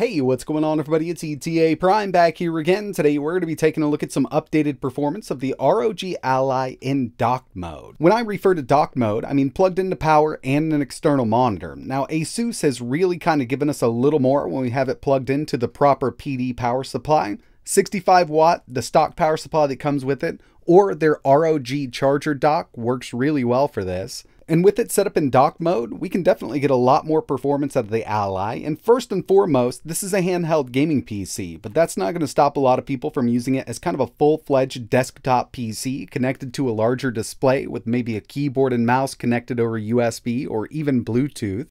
Hey, what's going on everybody? It's ETA Prime back here again. Today we're going to be taking a look at some updated performance of the ROG Ally in docked mode. When I refer to docked mode, I mean plugged into power and an external monitor. Now ASUS has really kind of given us a little more when we have it plugged into the proper PD power supply. 65 watt, the stock power supply that comes with it, or their ROG charger dock works really well for this. And with it set up in dock mode, we can definitely get a lot more performance out of the Ally. And first and foremost, this is a handheld gaming PC, but that's not going to stop a lot of people from using it as kind of a full-fledged desktop PC connected to a larger display with maybe a keyboard and mouse connected over USB or even Bluetooth.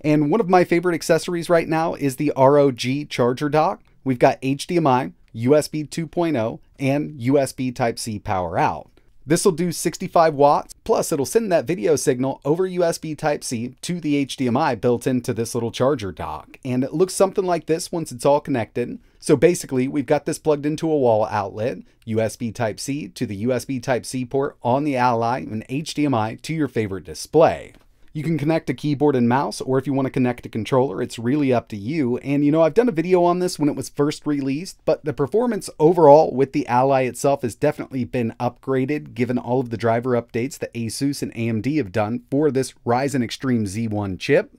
And one of my favorite accessories right now is the ROG charger dock. We've got HDMI, USB 2.0, and USB Type-C power out. This will do 65 watts, plus it'll send that video signal over USB Type-C to the HDMI built into this little charger dock. And it looks something like this once it's all connected. So basically, we've got this plugged into a wall outlet, USB Type-C to the USB Type-C port on the Ally, and HDMI to your favorite display. You can connect a keyboard and mouse, or if you want to connect a controller, it's really up to you. And you know, I've done a video on this when it was first released, but the performance overall with the Ally itself has definitely been upgraded given all of the driver updates that Asus and AMD have done for this Ryzen Extreme Z1 chip.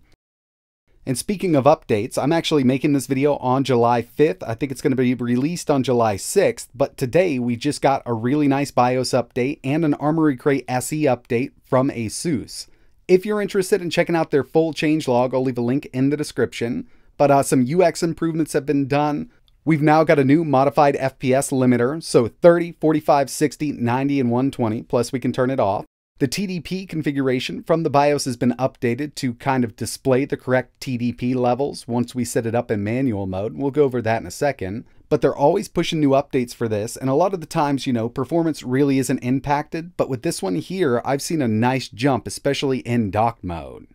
And speaking of updates, I'm actually making this video on July 5th. I think it's going to be released on July 6th, but today we just got a really nice BIOS update and an Armoury Crate SE update from Asus. If you're interested in checking out their full change log, I'll leave a link in the description. But uh, some UX improvements have been done. We've now got a new modified FPS limiter, so 30, 45, 60, 90, and 120, plus we can turn it off. The TDP configuration from the BIOS has been updated to kind of display the correct TDP levels once we set it up in manual mode. We'll go over that in a second but they're always pushing new updates for this. And a lot of the times, you know, performance really isn't impacted. But with this one here, I've seen a nice jump, especially in dock mode.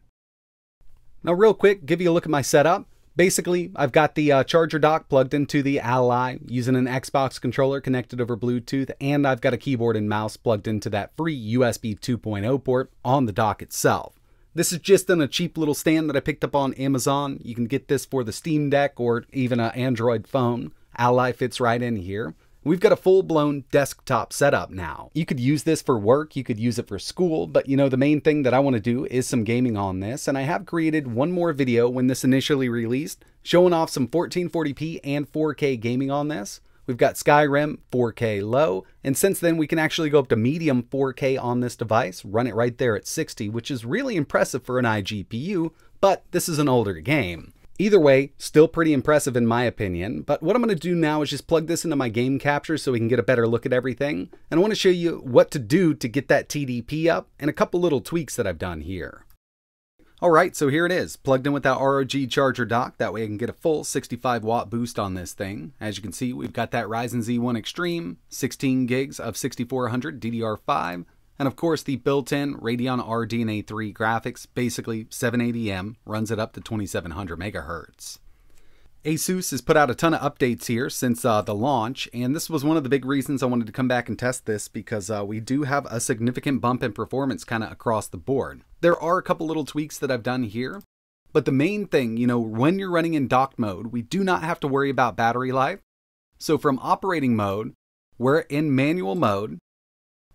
Now, real quick, give you a look at my setup. Basically, I've got the uh, charger dock plugged into the Ally using an Xbox controller connected over Bluetooth, and I've got a keyboard and mouse plugged into that free USB 2.0 port on the dock itself. This is just in a cheap little stand that I picked up on Amazon. You can get this for the Steam Deck or even an Android phone. Ally fits right in here. We've got a full-blown desktop setup now. You could use this for work, you could use it for school, but you know, the main thing that I want to do is some gaming on this, and I have created one more video when this initially released, showing off some 1440p and 4K gaming on this. We've got Skyrim 4K low, and since then we can actually go up to medium 4K on this device, run it right there at 60, which is really impressive for an iGPU, but this is an older game. Either way, still pretty impressive in my opinion, but what I'm going to do now is just plug this into my game capture so we can get a better look at everything. And I want to show you what to do to get that TDP up and a couple little tweaks that I've done here. Alright, so here it is, plugged in with that ROG charger dock, that way I can get a full 65 watt boost on this thing. As you can see, we've got that Ryzen Z1 Extreme, 16 gigs of 6400 DDR5, and of course, the built-in Radeon RDNA 3 graphics, basically 780M, runs it up to 2700 megahertz. Asus has put out a ton of updates here since uh, the launch, and this was one of the big reasons I wanted to come back and test this because uh, we do have a significant bump in performance kind of across the board. There are a couple little tweaks that I've done here, but the main thing, you know, when you're running in docked mode, we do not have to worry about battery life. So from operating mode, we're in manual mode,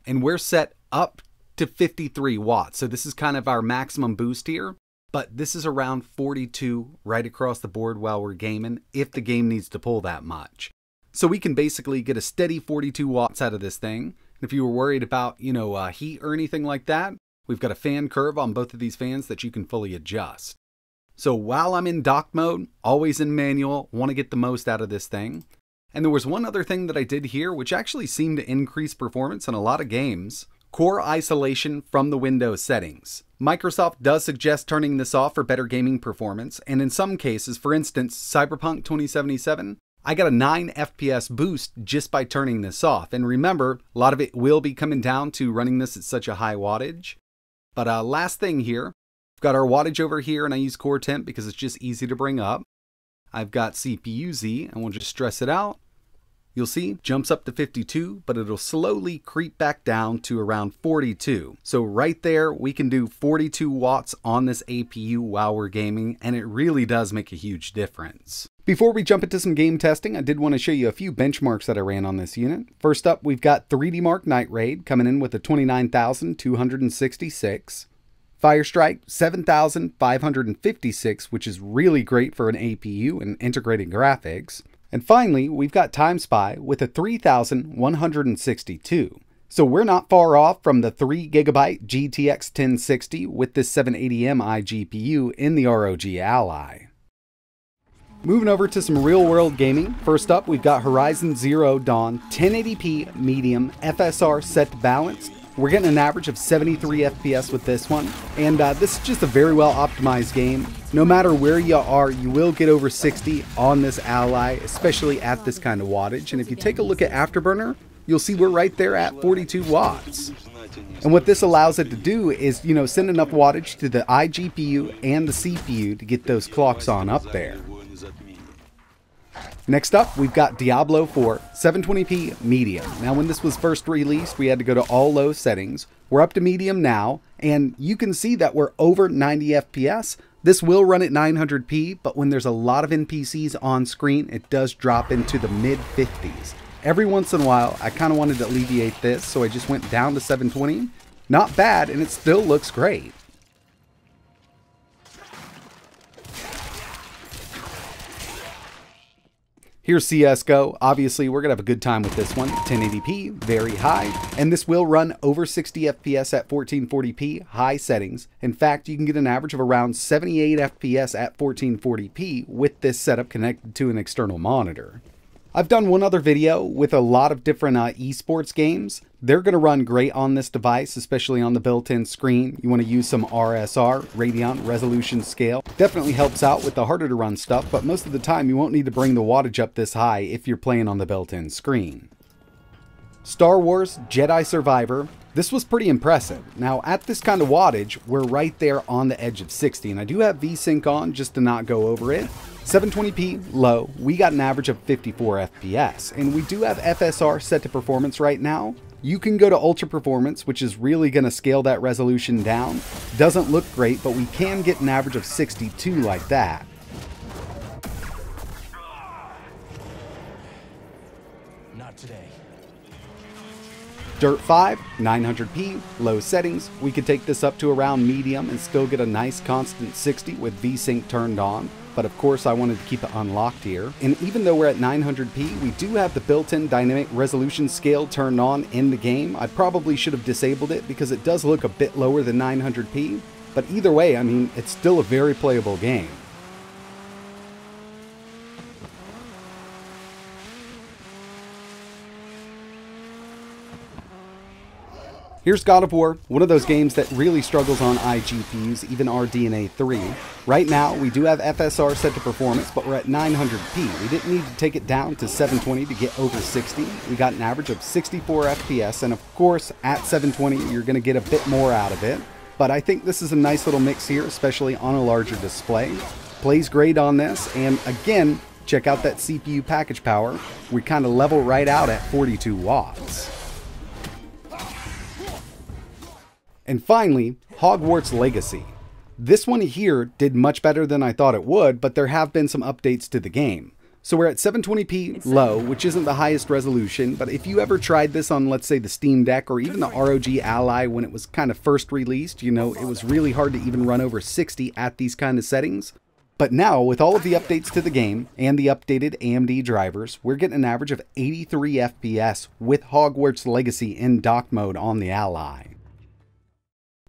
and we're set up to 53 watts. So this is kind of our maximum boost here, but this is around 42 right across the board while we're gaming if the game needs to pull that much. So we can basically get a steady 42 watts out of this thing. And if you were worried about, you know, uh, heat or anything like that, we've got a fan curve on both of these fans that you can fully adjust. So while I'm in dock mode, always in manual, want to get the most out of this thing. And there was one other thing that I did here, which actually seemed to increase performance in a lot of games. Core isolation from the Windows settings. Microsoft does suggest turning this off for better gaming performance, and in some cases, for instance, Cyberpunk 2077, I got a 9 FPS boost just by turning this off. And remember, a lot of it will be coming down to running this at such a high wattage. But uh, last thing here, I've got our wattage over here, and I use Core Temp because it's just easy to bring up. I've got CPU Z, and we'll just stress it out. You'll see jumps up to 52, but it'll slowly creep back down to around 42. So right there, we can do 42 watts on this APU while we're gaming, and it really does make a huge difference. Before we jump into some game testing, I did want to show you a few benchmarks that I ran on this unit. First up, we've got 3D Mark Night Raid coming in with a 29,266. Firestrike 7,556, which is really great for an APU and integrated graphics. And finally, we've got TimeSpy with a 3,162. So we're not far off from the 3GB GTX 1060 with this 780M iGPU in the ROG Ally. Moving over to some real world gaming. First up, we've got Horizon Zero Dawn 1080p medium FSR set to balanced. We're getting an average of 73 FPS with this one, and uh, this is just a very well optimized game. No matter where you are, you will get over 60 on this Ally, especially at this kind of wattage. And if you take a look at Afterburner, you'll see we're right there at 42 watts. And what this allows it to do is, you know, send enough wattage to the iGPU and the CPU to get those clocks on up there. Next up, we've got Diablo 4 720p medium. Now, when this was first released, we had to go to all low settings. We're up to medium now, and you can see that we're over 90 FPS. This will run at 900p, but when there's a lot of NPCs on screen, it does drop into the mid 50s. Every once in a while, I kind of wanted to alleviate this, so I just went down to 720. Not bad, and it still looks great. Here's CSGO. Obviously, we're going to have a good time with this one. 1080p, very high. And this will run over 60 FPS at 1440p, high settings. In fact, you can get an average of around 78 FPS at 1440p with this setup connected to an external monitor. I've done one other video with a lot of different uh, esports games. They're going to run great on this device, especially on the built-in screen. You want to use some RSR, Radeon Resolution Scale. Definitely helps out with the harder to run stuff, but most of the time you won't need to bring the wattage up this high if you're playing on the built-in screen. Star Wars Jedi Survivor. This was pretty impressive. Now, at this kind of wattage, we're right there on the edge of 60, and I do have VSync on just to not go over it. 720p low, we got an average of 54 FPS, and we do have FSR set to performance right now. You can go to ultra performance, which is really going to scale that resolution down. Doesn't look great, but we can get an average of 62 like that. Not today. Dirt 5, 900p, low settings. We could take this up to around medium and still get a nice constant 60 with VSync turned on but of course I wanted to keep it unlocked here. And even though we're at 900p, we do have the built-in dynamic resolution scale turned on in the game. I probably should have disabled it because it does look a bit lower than 900p, but either way, I mean, it's still a very playable game. Here's God of War, one of those games that really struggles on iGPUs, even RDNA 3. Right now, we do have FSR set to performance, but we're at 900p. We didn't need to take it down to 720 to get over 60. We got an average of 64 FPS, and of course, at 720, you're going to get a bit more out of it. But I think this is a nice little mix here, especially on a larger display. Plays great on this, and again, check out that CPU package power. We kind of level right out at 42 watts. And finally, Hogwarts Legacy. This one here did much better than I thought it would, but there have been some updates to the game. So we're at 720p low, which isn't the highest resolution, but if you ever tried this on, let's say, the Steam Deck or even the ROG Ally when it was kind of first released, you know, it was really hard to even run over 60 at these kind of settings. But now, with all of the updates to the game and the updated AMD drivers, we're getting an average of 83 FPS with Hogwarts Legacy in dock mode on the Ally.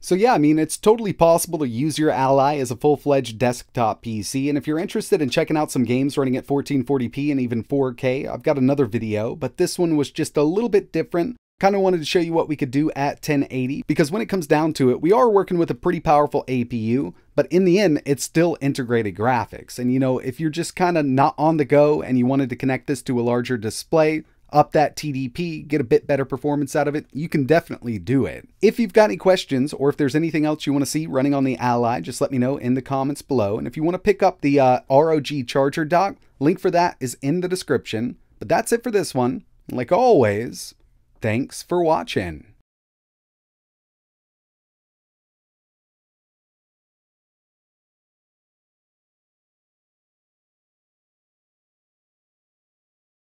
So yeah, I mean, it's totally possible to use your Ally as a full-fledged desktop PC, and if you're interested in checking out some games running at 1440p and even 4K, I've got another video, but this one was just a little bit different. Kind of wanted to show you what we could do at 1080, because when it comes down to it, we are working with a pretty powerful APU, but in the end, it's still integrated graphics. And you know, if you're just kind of not on the go and you wanted to connect this to a larger display, up that TDP, get a bit better performance out of it, you can definitely do it. If you've got any questions or if there's anything else you want to see running on the Ally, just let me know in the comments below. And if you want to pick up the uh, ROG charger dock, link for that is in the description. But that's it for this one. Like always, thanks for watching.